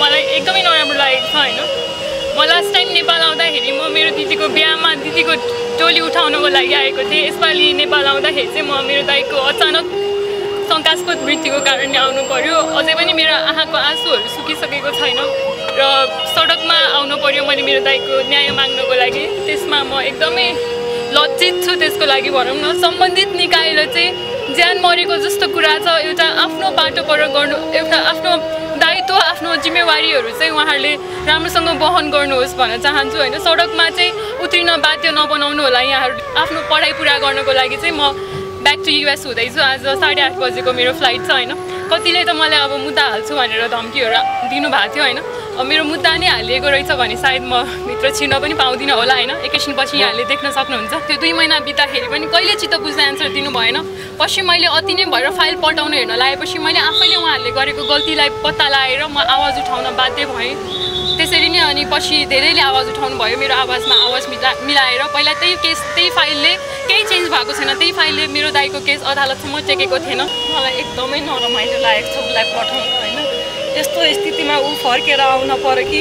मलाई एकदमै नराम्रो लागेको छ होइन। म लास्ट टाइम नेपाल आउँदाखेरि म मेरो दिदीको बिहामा दिदीको टोली उठाउनुको लागि आएको थिएँ। यसपालि नेपाल आउँदाखेरि चाहिँ म मेरो दाइको अचानक शङ्कास्पद मृत्युको कारणले आउनु पर्यो। अझै पनि मेरो आँखाको आँसुहरू सुकिसकेको छैन र सडकमा आउनु पर्यो मैले मेरो दाइको न्याय माग्नको लागि। त्यसमा म एकदमै लज्जित छु त्यसको लागि भनौँ न। सम्बन्धित निकायले चाहिँ ज्यान मरेको जस्तो कुरा छ। एउटा आफ्नो बाटो पर गर्नु एउटा आफ्नो जिम्मेवारीहरू चाहिँ उहाँहरूले राम्रोसँग वहन गर्नुहोस् भन्न चाहन्छु होइन? सडकमा चाहिँ उत्रिन बाध्य नबनाउनु होला यहाँहरू। आफ्नो पढाइ पुरा गर्नको लागि चाहिँ म ब्याक टु युएस हुँदैछु। आज साढे आठ बजेको मेरो फ्लाइट छ होइन? कतिले त मलाई अब मुद्दा हाल्छु भनेर धम्कीहरू दिनुभएको थियो होइन? मेरो मुद्दा नै हालिएको रहेछ भने सायद म भित्र छिर्न पनि पाउँदिनँ होला होइन? एकैछिनपछि यहाँले देख्न सक्नुहुन्छ। त्यो दुई महिना बित्दाखेरि पनि कहिले चित्त बुझ्ने एन्सर दिनु भएन। पछि मैले अति नै भएर फाइल पठाउन हेर्न लगाएपछि मैले आफैले उहाँहरूले गरेको गल्तीलाई पत्ता लगाएर म आवाज उठाउन बाध्य भएँ। त्यसरी नै अनि पछि धेरैले आवाज उठाउनु भयो मेरो आवाजमा आवाज मिला मिलाएर। पहिला त्यही केस त्यही फाइलले केही चेन्ज भएको छैन। त्यही फाइलले मेरो दाईको केस अदालतसम्म टेकेको थिएन। मलाई एकदमै नरमाइलो लागेको छ उसलाई पठाउन। त्यस्तो स्थितिमा ऊ फर्केर आउन पऱ्यो कि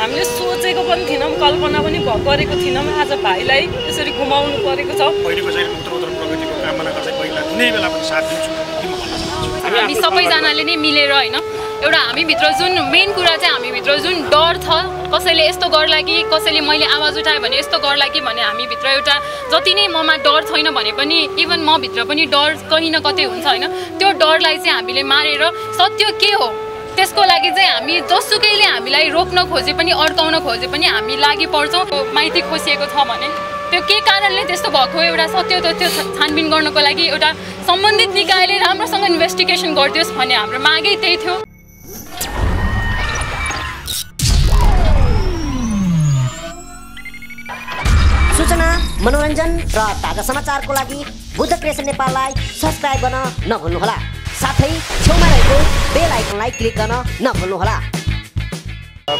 हामीले सोचेको पनि थिएनौँ कल्पना पनि भ- गरेको थिएनौँ। आज भाइलाई यसरी गुमाउनु परेको छ। पहिलेको चाहिँ उत्तर उत्तर प्रगतिको कामना गर्दै पहिला कुनै बेला पनि साथ दिन्छु तिमी भन्न चाहन्छु। हामी सबैजनाले नै मिलेर होइन एउटा हामीभित्र जुन मेन कुरा चाहिँ हामीभित्र जुन डर छ कसैले यस्तो गर्ला कि कसैले मैले आवाज उठाएँ भने यस्तो गर्ला कि भने हामीभित्र एउटा जति नै ममा डर छैन भने पनि इभन मभित्र पनि डर कहीँ न कतै हुन्छ होइन। त्यो डरलाई चाहिँ हामीले मारेर सत्य के हो? त्यसको लागि चाहिँ हामी जसुकैले हामीलाई रोक्न खोजे पनि अड्काउन खोजे पनि हामी लागि पर्छौँ। माइती खोसिएको छ भने। त्यो के कारणले त्यस्तो भएको एउटा सत्य तथ्य छानबिन गर्नको लागि एउटा सम्बन्धित निकायले राम्रोसँग इन्भेस्टिगेसन गरिदियोस् भन्ने हाम्रो मागै त्यही थियो। सूचना मनोरञ्जन र ताजा समाचारको लागि बुद्ध क्रिएसन नेपाललाई सब्सक्राइब गर्न नभुल्नुहोला। साथै छेउमा रहेको बेल आइकनलाई क्लिक गर्न नभुल्नुहोला।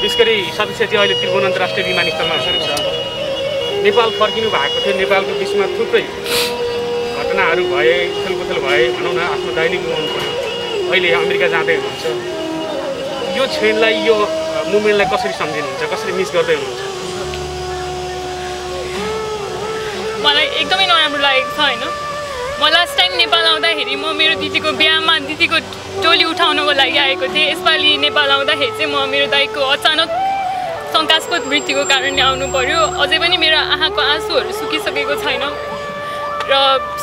विशेष गरी सदस्यजी अहिले त्रिभुवन अन्तर्राष्ट्रिय विमानस्थलमा हुनुहुन्छ। नेपाल फर्किनु भएको थियो नेपालको बिचमा थुप्रै घटनाहरू भए उथलपुथल भए भनौँ न आफ्नो दैनिक गुमाउनु पऱ्यो अहिले अमेरिका जाँदै हुनुहुन्छ। यो क्षणलाई यो मुभमेन्टलाई कसरी सम्झिनुहुन्छ? कसरी मिस गर्दै हुनुहुन्छ? मलाई एकदमै नराम्रो लागेको छ होइन? म लास्ट टाइम नेपाल आउँदाखेरि म मेरो दिदीको बिहामा दिदीको टोली उठाउनुको लागि आएको थिएँ। यसपालि नेपाल आउँदाखेरि चाहिँ म मेरो दाइको अचानक शङ्कास्पद मृत्युको कारणले आउनु पर्यो। अझै पनि मेरो आँखाको आँसुहरू सुकिसकेको छैन। र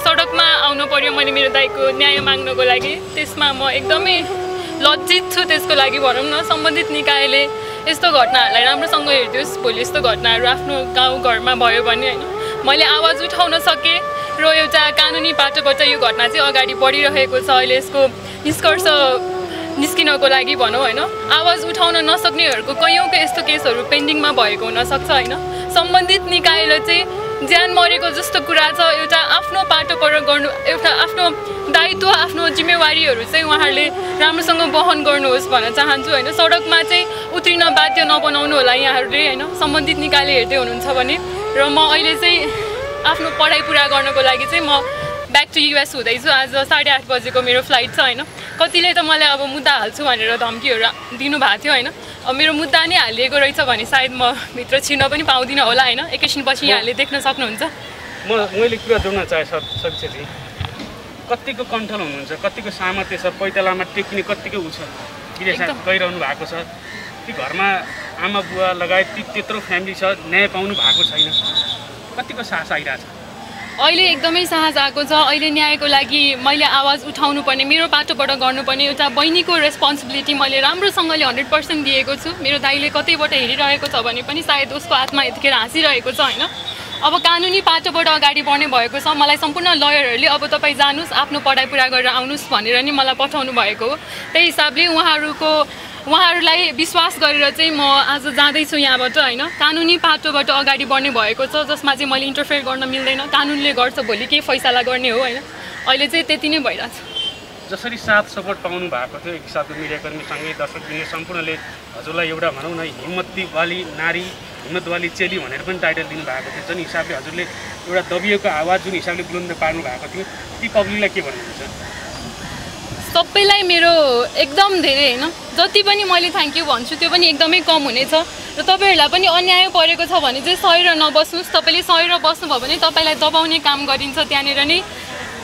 सडकमा आउनु पर्यो मैले मेरो दाइको न्याय माग्नको लागि। त्यसमा म एकदमै लज्जित छु त्यसको लागि भनौँ न। सम्बन्धित निकायले यस्तो घटनाहरूलाई राम्रोसँग हेरिदियोस्। भोलि यस्तो घटनाहरू आफ्नो गाउँ घरमा भयो भने होइन। मैले आवाज उठाउन सकेँ। र एउटा कानुनी बाटोबाट यो घटना चाहिँ अगाडि बढिरहेको छ अहिले यसको निष्कर्ष निस्किनको लागि भनौँ होइन? आवाज उठाउन नसक्नेहरूको कैयौँको यस्तो केसहरू पेन्डिङमा भएको हुनसक्छ होइन? सम्बन्धित निकायले चाहिँ ज्यान मरेको जस्तो कुरा छ एउटा आफ्नो बाटो पर गर्नु एउटा आफ्नो दायित्व आफ्नो जिम्मेवारीहरू चाहिँ उहाँहरूले राम्रोसँग वहन गर्नुहोस् भन्न चाहन्छु होइन? सडकमा चाहिँ उत्रिन बाध्य नबनाउनु होला यहाँहरूले होइन? सम्बन्धित निकायले हेर्दै हुनुहुन्छ भने र म अहिले चाहिँ आफ्नो पढाइ पुरा गर्नको लागि चाहिँ म ब्याक टु युएस हुँदैछु। आज साढे आठ बजेको मेरो फ्लाइट छ होइन? कतिले त मलाई अब मुद्दा हाल्छु भनेर धम्कीहरू दिनुभएको थियो होइन? अब मेरो मुद्दा नै हालिएको रहेछ भने सायद म भित्र छिर्न पनि पाउँदिनँ होला होइन? एकैछिनपछि यहाँले देख्न सक्नुहुन्छ। म मैले कुरा जोड्न चाहे सर सदस्यजी कतिको कन्ट्रोल हुनुहुन्छ कतिको सामर्थ्य छ पैतालामा टेकिने कतिको ऊ छ। विदेश। गइरहनु भएको छ। ती घरमा आमा बुवा लगायत ती त्यत्रो फ्यामिली छ न्याय पाउनु भएको छैन। कतिको साहस आइरहेछ? अहिले एकदमै साहस आएको छ। अहिले न्यायको लागि मैले आवाज उठाउनु पर्ने मेरो बाटोबाट गर्नुपर्ने एउटा बहिनीको रेस्पोन्सिबिलिटी मैले राम्रोसँगले हन्ड्रेड पर्सेन्ट दिएको छु। मेरो दाइले कतैबाट हेरिरहेको छ भने पनि सायद उसको हातमा यतिखेर हाँसिरहेको छ होइन? अब कानुनी बाटोबाट अगाडि बढ्ने भएको छ। मलाई सम्पूर्ण लयरहरूले अब तपाईँ जानुहोस् आफ्नो पढाइ पुरा गरेर आउनुहोस् भनेर नि मलाई पठाउनु भएको हो। त्यही हिसाबले उहाँहरूको उहाँहरूलाई विश्वास गरेर चाहिँ म आज जाँदैछु यहाँबाट होइन? कानुनी बाटोबाट अगाडि बढ्ने भएको छ जसमा चाहिँ मैले इन्टरफेयर गर्न मिल्दैन। कानुनले गर्छ भोलि के फैसला गर्ने हो होइन? अहिले चाहिँ त्यति नै भइरहेछ। जसरी साथ सपोर्ट पाउनु भएको थियो एक हिसाबले मिडियाकर्मीसँगै दर्शकबिन सम्पूर्णले हजुरलाई एउटा भनौँ न हिम्मतवाली नारी हिम्मतवाली चेली भनेर पनि टाइटल दिनुभएको थियो। जुन हिसाबले हजुरले एउटा दबिएको आवाज जुन हिसाबले बुलन्द पार्नु भएको थियो ती पब्लिकलाई के भन्नुहुन्छ? सबैलाई मेरो एकदम धेरै होइन? जति पनि मैले थ्याङ्क यू भन्छु त्यो पनि एकदमै कम हुनेछ। र तपाईँहरूलाई पनि अन्याय परेको छ भने चाहिँ सहेर नबस्नुहोस् तपाईँले सहेर बस्नुभयो भने तपाईँलाई दबाउने काम गरिन्छ त्यहाँनिर नै।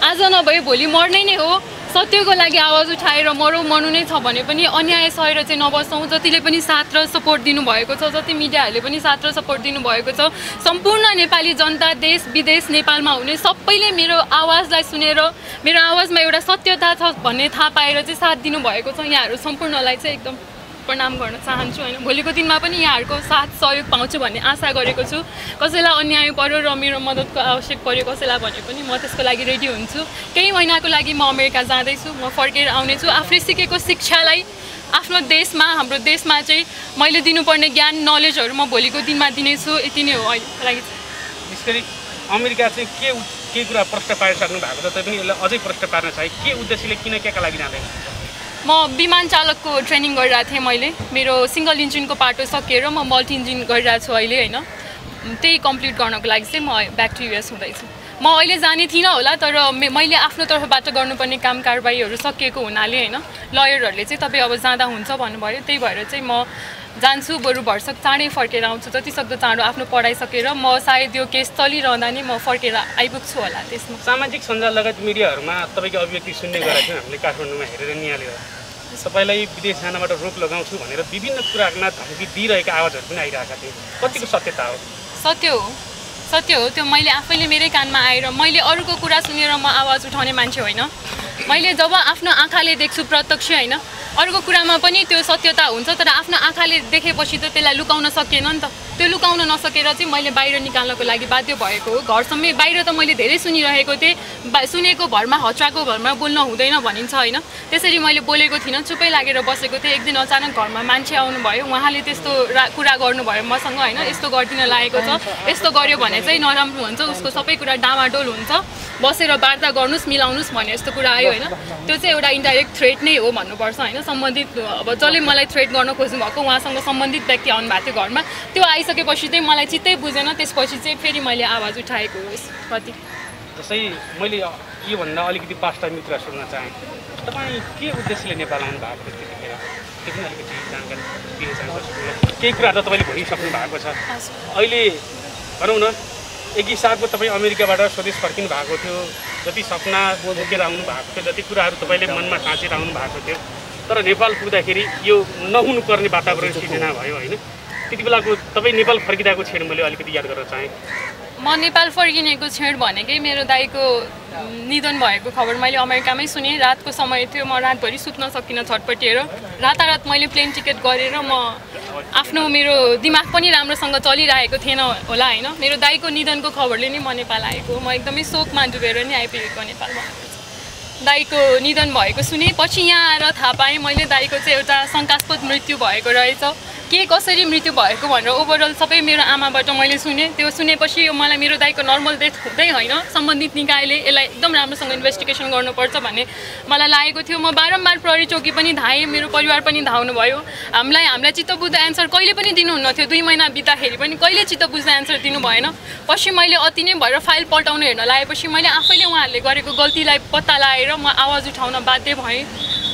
आज नभए भोलि मर्नै नै हो। सत्यको लागि आवाज उठाएर मरौँ मर्नु नै छ भने पनि अन्याय सहेर चाहिँ नबसौँ जतिले पनि साथ र सपोर्ट दिनुभएको छ जति मिडियाहरूले पनि साथ र सपोर्ट दिनुभएको छ सम्पूर्ण नेपाली जनता देश विदेश नेपालमा हुने सबैले मेरो आवाजलाई सुनेर मेरो आवाजमा एउटा सत्यता छ भन्ने थाहा पाएर चाहिँ साथ दिनुभएको छ। यहाँहरू सम्पूर्णलाई चाहिँ एकदम प्रणाम गर्न चाहन्छु होइन। भोलिको दिनमा पनि यहाँहरूको साथ सहयोग पाउँछु भन्ने आशा गरेको छु। कसैलाई अन्याय पर्यो र मेरो मद्दतको आवश्यक पर्यो कसैलाई भने पनि म त्यसको लागि रेडी हुन्छु। केही महिनाको लागि म अमेरिका जाँदैछु म फर्केर आउनेछु। आफूले सिकेको शिक्षालाई आफ्नो देशमा हाम्रो देशमा चाहिँ मैले दिनुपर्ने ज्ञान नलेजहरू म भोलिको दिनमा दिनेछु। यति नै हो अहिलेको लागि गरी अमेरिका चाहिँ के केही कुरा प्रश्न पारिसक्नु भएको छ तैपनि यसलाई अझै प्रश्न पार्न चाहे। के उद्देश्यले किन केका लागि जाँदैन म विमान चालकको ट्रेनिङ गरिरहेको थिएँ मैले। मेरो सिङ्गल इन्जिनको पाटो सकिएर म मल्टी इन्जिन गरिरहेको छु अहिले होइन? त्यही कम्प्लिट गर्नको लागि चाहिँ म ब्याक टु युएस हुँदैछु। म अहिले जाने थिइनँ होला तर मैले आफ्नो तर्फबाट गर्नुपर्ने काम कारबाहीहरू सकिएको हुनाले होइन? लयरहरूले चाहिँ तपाईँ अब जाँदा हुन्छ भन्नुभयो त्यही भएर चाहिँ म जान्छु बरु भरसक चाँडै फर्केर आउँछु जति सक्दो चाँडो आफ्नो पढाइ सकेर म सायद यो केस चलिरहँदा नै म फर्केर आइपुग्छु होला त्यसमा। सामाजिक सञ्जाल लगायत मिडियाहरूमा तपाईँको अभिव्यक्ति सुन्ने गरेको थियौँ हामीले काठमाडौँमा हेरेर निहालेर। तपाईँलाई विदेश जानबाट रोक लगाउँछु भनेर विभिन्न कुराहरूमा धम्की दिइरहेका आवाजहरू पनि आइरहेका थिए। कतिको सत्यता हो? सत्य हो। सत्य हो त्यो मैले आफैले मेरै कानमा आएर मैले अरूको कुरा सुनेर म आवाज उठाउने मान्छे होइन। मैले जब आफ्नो आँखाले देख्छु प्रत्यक्ष होइन अरूको कुरामा पनि त्यो सत्यता हुन्छ तर आफ्नो आँखाले देखेपछि त त्यसलाई लुकाउन सकिएन नि त। त्यो लुकाउन नसकेर चाहिँ मैले बाहिर निकाल्नको लागि बाध्य भएको हो। घरसम्मै बाहिर त मैले धेरै सुनिरहेको थिएँ। बा सुनेको भरमा हच्चाको भरमा बोल्न हुँदैन भनिन्छ होइन। त्यसरी मैले बोलेको थिइनँ चुपै लागेर बसेको थिएँ। एक दिन अचानक घरमा मान्छे आउनुभयो। उहाँले त्यस्तो कुरा गर्नुभयो मसँग होइन। यस्तो गरिदिन लागेको छ। यस्तो गर्यो भने चाहिँ नराम्रो हुन्छ। उसको सबै कुरा डामाडोल हुन्छ। बसेर वार्ता गर्नुहोस् मिलाउनुहोस् भन्ने यस्तो कुरा आयो होइन। त्यो चाहिँ एउटा इन्डाइरेक्ट थ्रेट नै हो भन्नुपर्छ होइन। सम्बन्धित अब जसले मलाई थ्रेट गर्न खोज्नु भएको उहाँसँग सम्बन्धित व्यक्ति आउनु भएको थियो घरमा त्यो आइसकेपछि चाहिँ मलाई चित्तै बुझेन त्यसपछि चाहिँ फेरि मैले आवाज उठाएको हो यसप्रति जस्तै मैले योभन्दा अलिकति पाँचवटा मित्र सोध्न चाहेँ तपाईँ के उद्देश्यले नेपाल आउनु भएको थियो त्यतिखेर? त्यो पनि अलिकति जानकारी केही कुराहरू त तपाईँले भनिसक्नु भएको छ। अहिले भनौँ न एक हिसाबको तपाईँ अमेरिकाबाट स्वदेश फर्किनु भएको थियो जति सपना बोकेर आउनु भएको थियो जति कुराहरू तपाईँले मनमा साँचेर आउनु भएको थियो तर नेपाल पुग्दाखेरि यो नहुनुपर्ने वातावरण सिर्जना भयो होइन? त्यति बेलाको तपाईँ नेपाल फर्किँदाको क्षण मैले अलिकति याद गर्न चाहेँ। म नेपाल फर्किनेको क्षण भनेकै मेरो दाईको निधन भएको खबर मैले अमेरिकामै सुनेँ। रातको समय थियो म रातभरि सुत्न सकिनँ छटपटिएर रातारात मैले प्लेन टिकट गरेर म आफ्नो मेरो दिमाग पनि राम्रोसँग चलिरहेको थिएन होला होइन? मेरो दाईको निधनको खबरले नै म नेपाल आएको म एकदमै शोकमा डुबेर नै आइपुगेको नेपाल भनेको चाहिँ दाईको निधन भएको सुने पछि यहाँ आएर थाहा पाएँ मैले दाईको चाहिँ एउटा शङ्कास्पद मृत्यु भएको रहेछ। के कसरी मृत्यु भएको भनेर ओभरअल सबै मेरो आमाबाट मैले सुनेँ। त्यो सुनेपछि यो मलाई मेरो दाईको नर्मल डेथ हुँदै होइन। सम्बन्धित निकायले यसलाई एकदम राम्रोसँग इन्भेस्टिगेसन गर्नुपर्छ भन्ने मलाई लागेको थियो। म बारम्बार प्रहरी चौकी पनि धाएँ मेरो परिवार पनि धाउनु भयो हामीलाई हामीलाई चित्त बुझ्दो एन्सर कहिले पनि दिनुहुन्न थियो दुई महिना बित्दाखेरि पनि कहिले चित्त बुझ्दो एन्सर दिनु भएन। पछि मैले अति नै भएर फाइल पल्टाउनु हेर्न लागेपछि मैले आफैले उहाँहरूले गरेको गल्तीलाई पत्ता लगाएर म आवाज उठाउन बाध्य भएँ।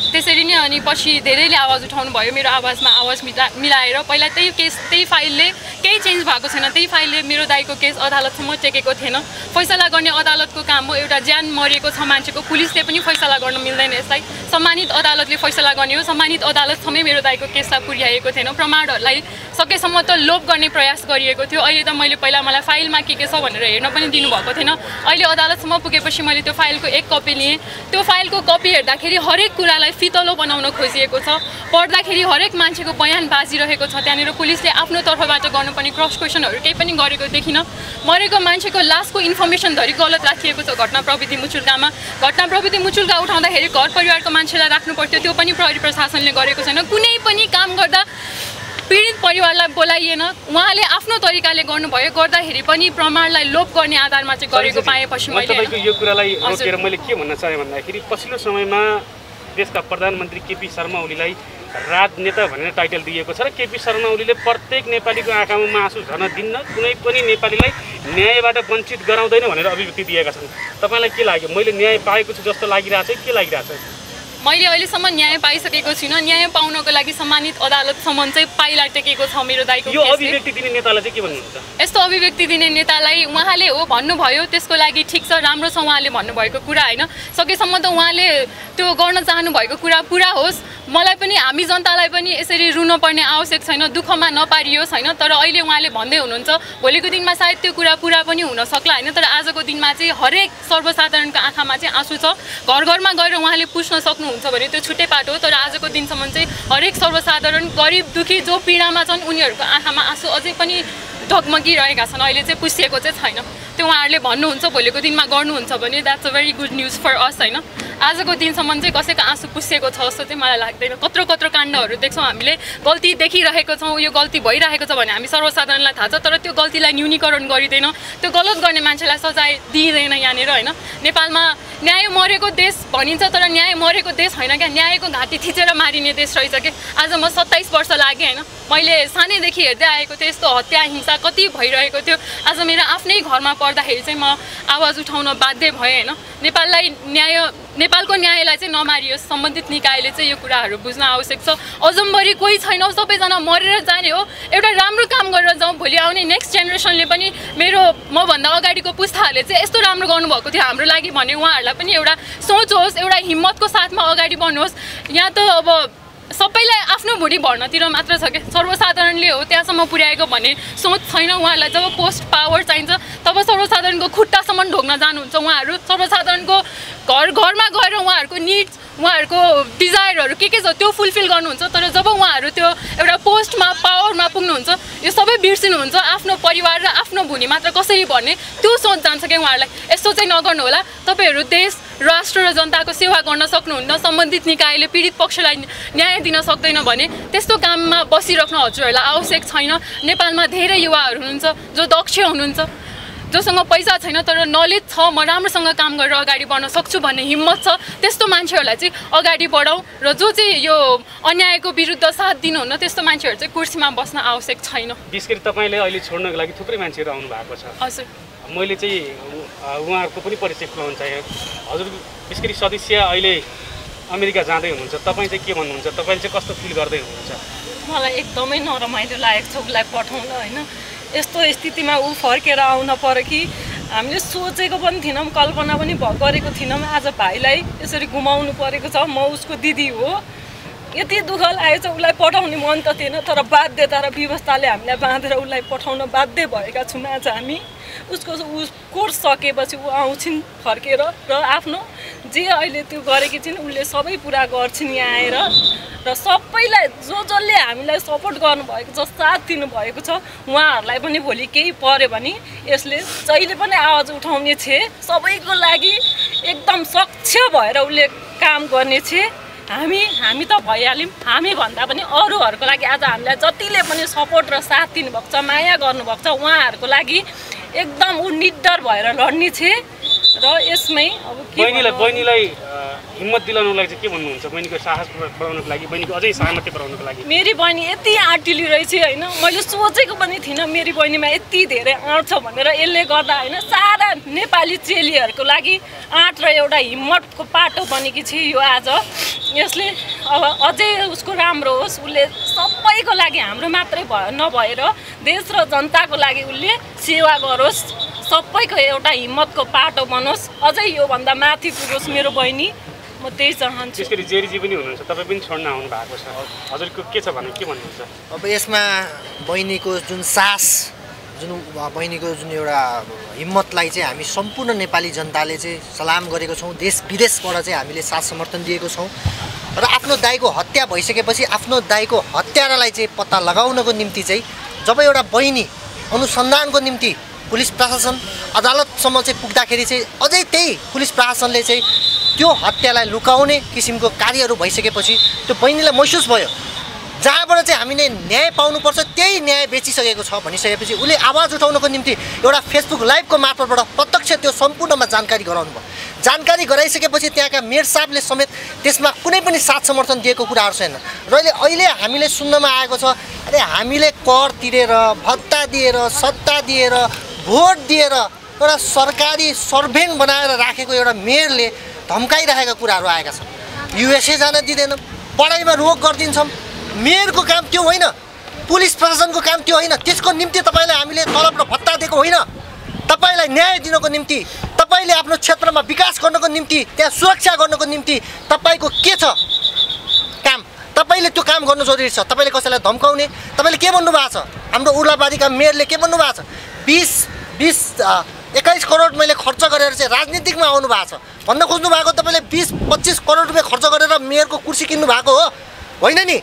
त्यसरी नै अनि पछि धेरैले आवाज उठाउनु भयो मेरो आवाजमा आवाज मिला मिलाएर। पहिला त्यही केस त्यही फाइलले केही चेन्ज भएको छैन। त्यही फाइलले मेरो दाईको केस अदालतसम्म टेकेको थिएन। फैसला गर्ने अदालतको काम हो एउटा ज्यान मरेको छ मान्छेको। पुलिसले पनि फैसला गर्न मिल्दैन यसलाई। सम्मानित अदालतले फैसला गर्ने हो। सम्मानित अदालतसम्मै मेरो दाईको केसलाई पुर्याएको थिएन। प्रमाणहरूलाई सकेसम्म त लोप गर्ने प्रयास गरिएको थियो। अहिले त मैले पहिला मलाई फाइलमा के के छ भनेर हेर्न पनि दिनुभएको थिएन। अहिले अदालतसम्म पुगेपछि मैले त्यो फाइलको एक कपी लिएँ। त्यो फाइलको कपी हेर्दाखेरि हरेक कुरालाई फितलो बनाउन खोजिएको छ। पढ्दाखेरि हरेक मान्छेको बयान बाजिरहेको छ। त्यहाँनिर पुलिसले आफ्नो तर्फबाट गर्नुपर्ने क्रस क्वेसनहरू केही पनि गरेको देखिनँ। मरेको मान्छेको लासको इन्फर्मेसनधरि गलत राखिएको छ घटना प्रविधि मुचुल्कामा। घटना प्रविधि मुचुल्का उठाउँदाखेरि घर परिवारको मान्छेलाई राख्नु पर्थ्यो। त्यो पनि प्रहरी प्रशासनले गरेको छैन। कुनै पनि काम गर्दा पीडित परिवारलाई बोलाइएन। उहाँले आफ्नो तरिकाले गर्नुभयो। गर्दाखेरि पनि प्रमाणलाई लोप गर्ने आधारमा चाहिँ गरेको पाएपछि मैले। यो कुरालाई मैले के भन्न चाहेँ भन्दाखेरि पछिल्लो समयमा देशका प्रधानमन्त्री केपी शर्मा ओलीलाई राजनेता भनेर टाइटल दिएको छ र केपी शर्मा ओलीले प्रत्येक नेपालीको आँखामा मासु झर्न दिन्न कुनै पनि नेपालीलाई न्यायबाट वञ्चित गराउँदैन भनेर अभिव्यक्ति दिएका छन्। तपाईँलाई के लाग्यो? मैले न्याय पाएको छु जस्तो लागिरहेछ कि लागिरहेछ? मैले अहिलेसम्म न्याय पाइसकेको छुइनँ। न्याय पाउनको लागि सम्मानित अदालतसम्म चाहिँ पाइला टेकेको छ मेरो दाइको यस्तो अभिव्यक्ति दिने नेतालाई उहाँले हो भन्नुभयो त्यसको लागि ठिक छ राम्रो छ उहाँले भन्नुभएको कुरा होइन। सकेसम्म त उहाँले त्यो गर्न चाहनुभएको कुरा पुरा होस्। मलाई पनि हामी जनतालाई पनि यसरी रुन पर्ने आवश्यक छैन दुःखमा नपारियोस् होइन। तर अहिले उहाँले भन्दै हुनुहुन्छ भोलिको दिनमा सायद त्यो कुरा पुरा पनि हुन सक्ला होइन। तर आजको दिनमा चाहिँ हरेक सर्वसाधारणको आँखामा चाहिँ आँसु छ। घर घरमा गएर उहाँले पुस्न सक्नुहुन्छ भने त्यो छुट्टै पाटो हो। तर आजको दिनसम्म चाहिँ हरेक सर्वसाधारण गरिब दुःखी जो पीडामा छन् उनीहरूको आँखामा आँसु अझै पनि ढकमकिरहेका छन् अहिले चाहिँ पुसिएको चाहिँ छैन। त्यो उहाँहरूले भन्नुहुन्छ भोलिको दिनमा गर्नुहुन्छ भने that's a very good news for us होइन? आजको दिनसम्म चाहिँ कसैको आँसु पुसिएको छ जस्तो चाहिँ मलाई लाग्दैन। कत्रो कत्रो काण्डहरू देख्छौँ हामीले। गल्ती देखिरहेको छौँ यो गल्ती भइरहेको छ भने हामी सर्वसाधारणलाई थाहा छ तर त्यो गल्तीलाई न्यूनीकरण गरिँदैन। त्यो गलत गर्ने मान्छेलाई सजाय दिइँदैन यहाँनिर होइन? नेपालमा न्याय मरेको देश भनिन्छ तर न्याय मरेको देश होइन क्या? न्यायको घाँटी थिचेर मारिने देश रहेछ कि आज म सत्ताइस वर्ष लागेँ होइन? मैले सानैदेखि हेर्दै आएको थिएँ यस्तो हत्या हिंसा कति भइरहेको थियो। आज मेरो आफ्नै घरमा पर्दाखेरि चाहिँ म आवाज उठाउन बाध्य भएँ होइन? नेपाललाई न्याय नेपालको न्यायलाई चाहिँ नमारियोस्। सम्बन्धित निकायले चाहिँ यो कुराहरू बुझ्न आवश्यक छ। अजम्बरी कोही छैनौँ सबैजना मरेर जाने हो। एउटा राम्रो काम गरेर जाउँ भोलि आउने नेक्स्ट जेनेरेसनले पनि मेरो मभन्दा अगाडिको पुस्ताहरूले चाहिँ यस्तो राम्रो गर्नुभएको थियो हाम्रो लागि भने उहाँहरूलाई पनि एउटा सोच होस् एउटा हिम्मतको साथमा अगाडि बढ्नुहोस्। यहाँ त अब सबैलाई आफ्नो भुँडी भर्नतिर मात्र छ क्या सर्वसाधारणले हो त्यहाँसम्म पुर्याएको भन्ने सोच छैन उहाँहरूलाई। जब पोस्ट पावर चाहिन्छ तब सर्वसाधारणको खुट्टासम्म ढोग्न जानुहुन्छ उहाँहरू। सर्वसाधारणको घर घरमा गएर उहाँहरूको निड्स उहाँहरूको डिजायरहरू के के छ त्यो फुलफिल गर्नुहुन्छ तर जब उहाँहरू त्यो एउटा पोस्टमा पावरमा पुग्नुहुन्छ यो सबै बिर्सिनुहुन्छ आफ्नो परिवार र आफ्नो भुनी मात्र कसरी भर्ने त्यो सोच जान्छ क्या उहाँहरूलाई। यस्तो चाहिँ नगर्नु होला तपाईँहरू देश राष्ट्र र जनताको सेवा गर्न सक्नुहुन्न सम्बन्धित निकायले पीडित पक्षलाई न्याय दिन सक्दैन भने त्यस्तो काममा बसिराख्नु हजुरहरूलाई आवश्यक छैन। नेपालमा धेरै युवाहरू हुनुहुन्छ जो दक्ष हुनुहुन्छ। जोसँग पैसा छैन तर नलेज छ म राम्रोसँग काम गरेर अगाडि बढ्न सक्छु भन्ने हिम्मत छ। त्यस्तो मान्छेहरूलाई चाहिँ अगाडि बढाउँ र जो चाहिँ यो अन्यायको विरुद्ध साथ दिनुहुन्न त्यस्तो मान्छेहरू चाहिँ कुर्सीमा बस्न आवश्यक छैन। विशेष गरी तपाईँले अहिले छोड्नको लागि थुप्रै मान्छेहरू आउनु भएको छ। हजुर। मैले चाहिँ उहाँहरूको पनि परिचय खुलाउन चाहेँ। हजुर विशेष गरी सदस्य अहिले अमेरिका जाँदै हुनुहुन्छ। तपाईँ चाहिँ के भन्नुहुन्छ? तपाईँले चाहिँ कस्तो फिल गर्दै हुनुहुन्छ? मलाई एकदमै नरमाइलो लागेको छ उसलाई पठाउन होइन? यस्तो स्थितिमा ऊ फर्केर आउन पर्यो कि हामीले सोचेको पनि थिएनौँ कल्पना पनि गरेको थिएनौँ। आज भाइलाई यसरी गुमाउनु परेको छ म उसको दिदी हो। यति दुःख लागेको छ उसलाई पठाउने मन त थिएन तर बाध्यता र व्यवस्थाले हामीलाई बाँधेर उसलाई पठाउन बाध्य भएका छौँ आज हामी। उसको ऊ कोर्स सकेपछि ऊ आउँछिन् फर्केर र आफ्नो जे अहिले त्यो गरेकी छिन् उसले सबै पुरा गर्छिन् यहाँ आएर र सबैलाई जो जसले हामीलाई सपोर्ट गर्नुभएको छ साथ दिनुभएको छ उहाँहरूलाई पनि भोलि केही पऱ्यो भने यसले जहिले पनि आवाज उठाउने छे। सबैको लागि एकदम सक्ष भएर उसले काम गर्ने छे। हामी हामी त भइहाल्यौँ। हामी भन्दा पनि अरूहरूको लागि आज हामीलाई जतिले पनि सपोर्ट र साथ दिनुभएको छ माया गर्नुभएको छ उहाँहरूको लागि एकदम ऊ निडर भएर लड्ने छे। र यसमै अब बहिनीलाई? बहिनीलाई हिम्मत दिलाउनुको लागि चाहिँ के भन्नुहुन्छ? बहिनीको साहस बढाउनको लागि बहिनीको अझै सामर्थ्य बढाउनको लागि। मेरी बहिनी यति आँटिली रहेछ होइन। मैले सोचेको पनि थिइनँ मेरी बहिनीमा यति धेरै आँट छ भनेर। यसले गर्दा होइन सारा नेपाली चेलीहरूको लागि आँट र एउटा हिम्मतको पाटो बनेकी छ यो आज। यसले अब अझै उसको राम्रो होस् उसले सबैको लागि हाम्रो मात्रै भयो नभएर देश र जनताको लागि उसले सेवा गरोस्। सबैको एउटा हिम्मतको पाटो बनोस्। अझै योभन्दा माथि पुगोस् मेरो बहिनी। म त्यही चाहन्छु। गरी जेरीजी पनि हुनुहुन्छ। तपाईँ पनि छोड्न आउनु भएको छ। हजुरको के छ भने के भन्नुहुन्छ? अब यसमा बहिनीको जुन सास जुन बहिनीको जुन एउटा हिम्मतलाई चाहिँ हामी सम्पूर्ण नेपाली जनताले चाहिँ सलाम गरेको छौँ। देश विदेशबाट चाहिँ हामीले साथ समर्थन दिएको छौँ। र आफ्नो दाईको हत्या भइसकेपछि आफ्नो दाईको हत्यारालाई चाहिँ पत्ता लगाउनको निम्ति चाहिँ जब एउटा बहिनी अनुसन्धानको निम्ति पुलिस प्रशासन अदालतसम्म चाहिँ पुग्दाखेरि चाहिँ अझै त्यही पुलिस प्रशासनले चाहिँ त्यो हत्यालाई लुकाउने किसिमको कार्यहरू भइसकेपछि त्यो बहिनीलाई महसुस भयो। जहाँबाट चाहिँ हामीले न्याय पाउनुपर्छ त्यही न्याय बेचिसकेको छ भनिसकेपछि उसले आवाज उठाउनको निम्ति एउटा फेसबुक लाइभको मार्फतबाट प्रत्यक्ष त्यो सम्पूर्णमा जानकारी गराउनु भयो। जानकारी गराइसकेपछि त्यहाँका मेयर साहबले समेत त्यसमा कुनै पनि साथ समर्थन दिएको कुराहरू छैन। र अहिले अहिले हामीले सुन्नमा आएको छ अरे हामीले कर तिरेर भत्ता दिएर सत्ता दिएर भोट दिएर एउटा सरकारी सर्भेन्ट बनाएर राखेको एउटा मेयरले धम्काइरहेका कुराहरू आएका छन्। युएसए जान दिँदैनौँ पढाइमा रोक गरिदिन्छौँ। मेयरको काम त्यो होइन पुलिस प्रशासनको काम त्यो होइन त्यसको निम्ति तपाईँलाई हामीले तलब र भत्ता दिएको होइन। तपाईँलाई न्याय दिनको निम्ति तपाईँले आफ्नो क्षेत्रमा विकास गर्नको निम्ति त्यहाँ सुरक्षा गर्नको निम्ति तपाईँको के छ काम? तपाईँले त्यो काम गर्नु जरुरी छ। तपाईँले कसैलाई धम्काउने? तपाईँले के भन्नुभएको छ? हाम्रो उर्लाबारीका मेयरले के भन्नुभएको छ? बिस बिस एक्काइस करोड मैले खर्च गरेर चाहिँ राजनीतिकमा आउनु भएको छ। भन्न खोज्नु भएको तपाईँले बिस पच्चिस करोड रुपियाँ खर्च गरेर मेयरको कुर्सी किन्नु भएको हो। होइन नि?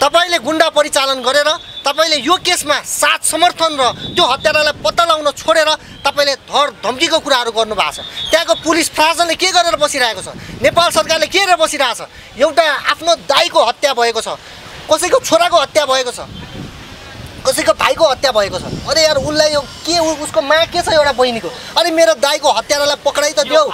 तपाईँले गुन्डा परिचालन गरेर तपाईँले यो केसमा साथ समर्थन र त्यो हत्यारालाई पत्ता लगाउन छोडेर तपाईँले धर धम्कीको कुराहरू गर्नुभएको छ। त्यहाँको पुलिस प्रशासनले के गरेर बसिरहेको छ? नेपाल सरकारले के गरेर बसिरहेको छ? एउटा आफ्नो दाईको हत्या भएको छ। कसैको छोराको हत्या भएको छ? कसैको भाइको हत्या भएको छ। अरे यार उसलाई यो के उसको माग के छ एउटा बहिनीको? अरे मेरो दाईको हत्यारालाई पक्राइ त देऊ।